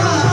Bye.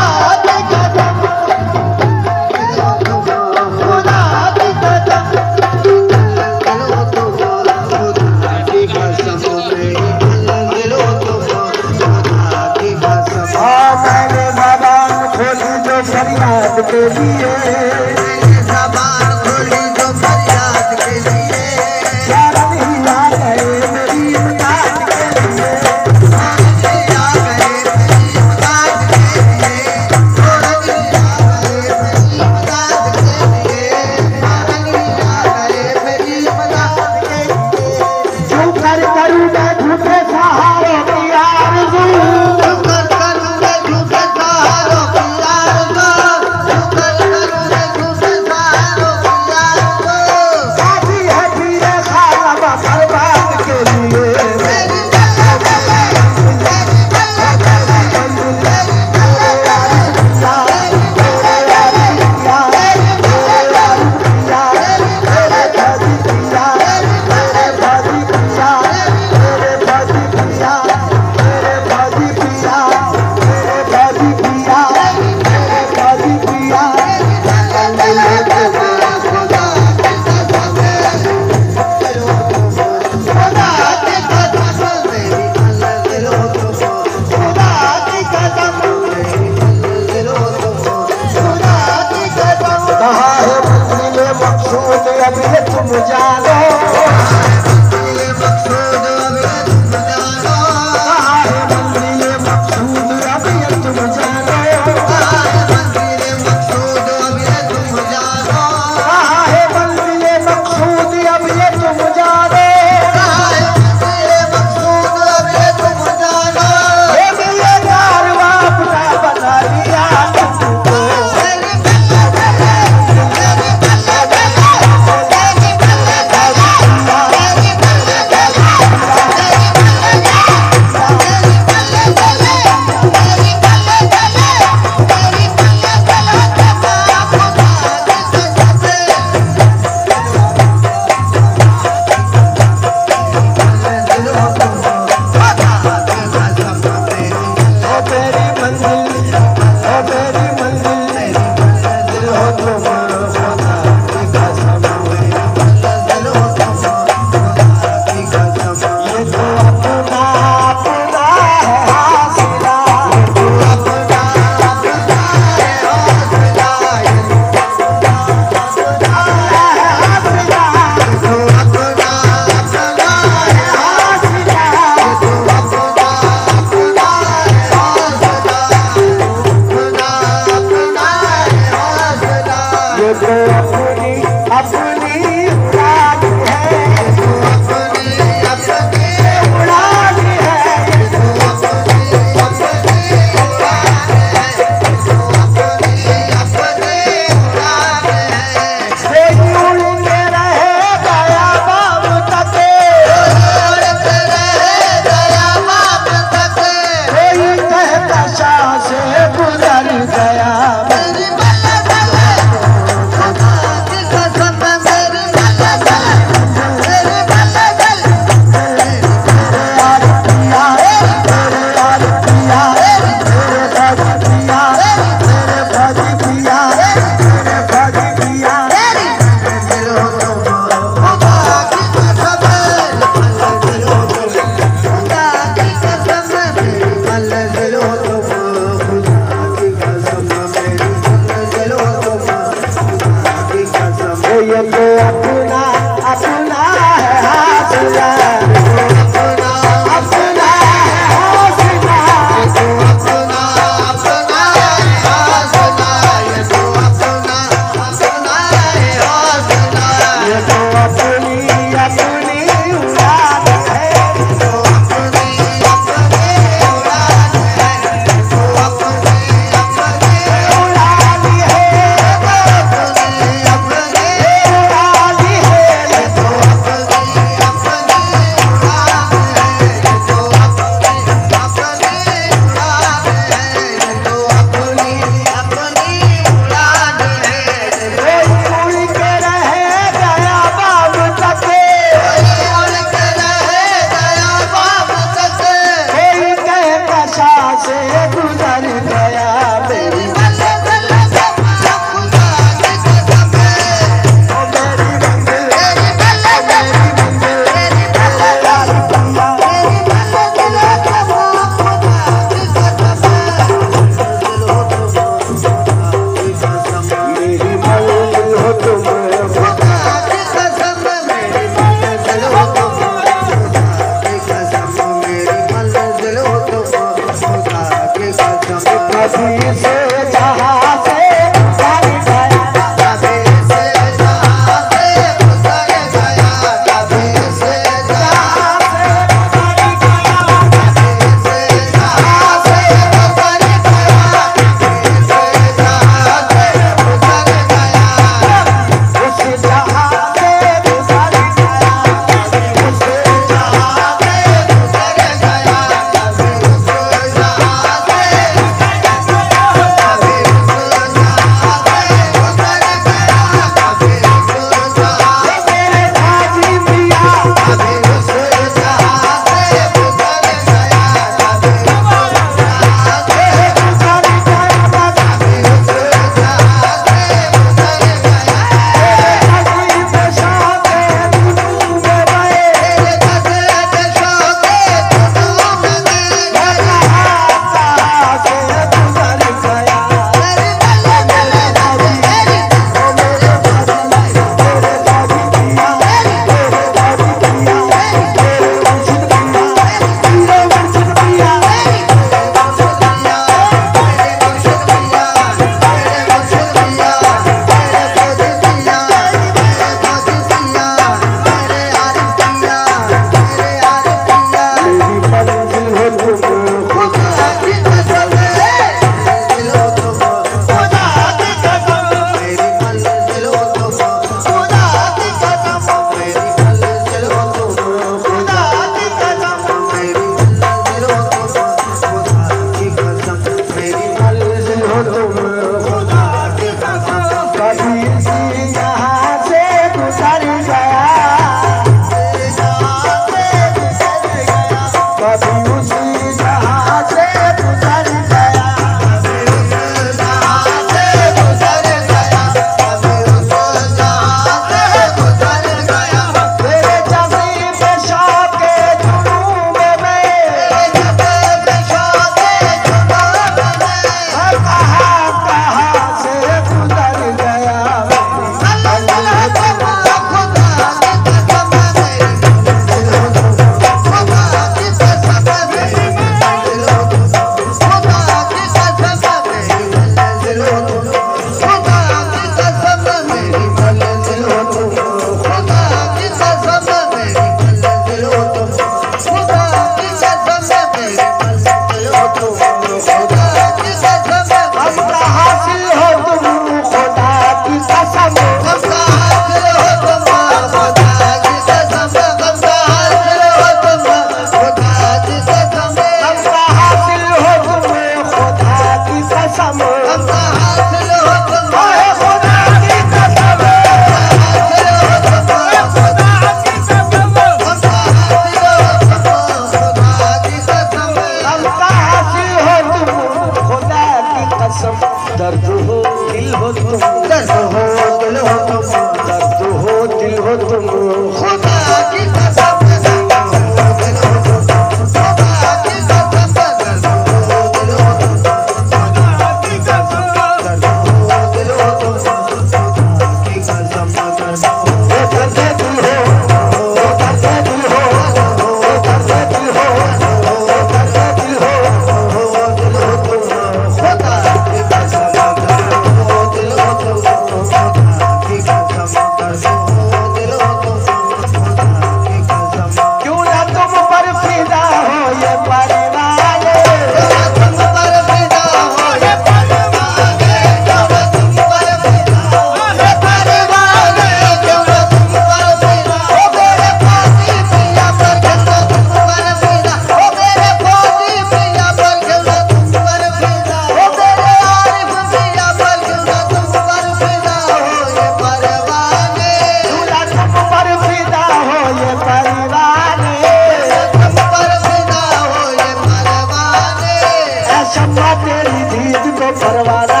பரவாதா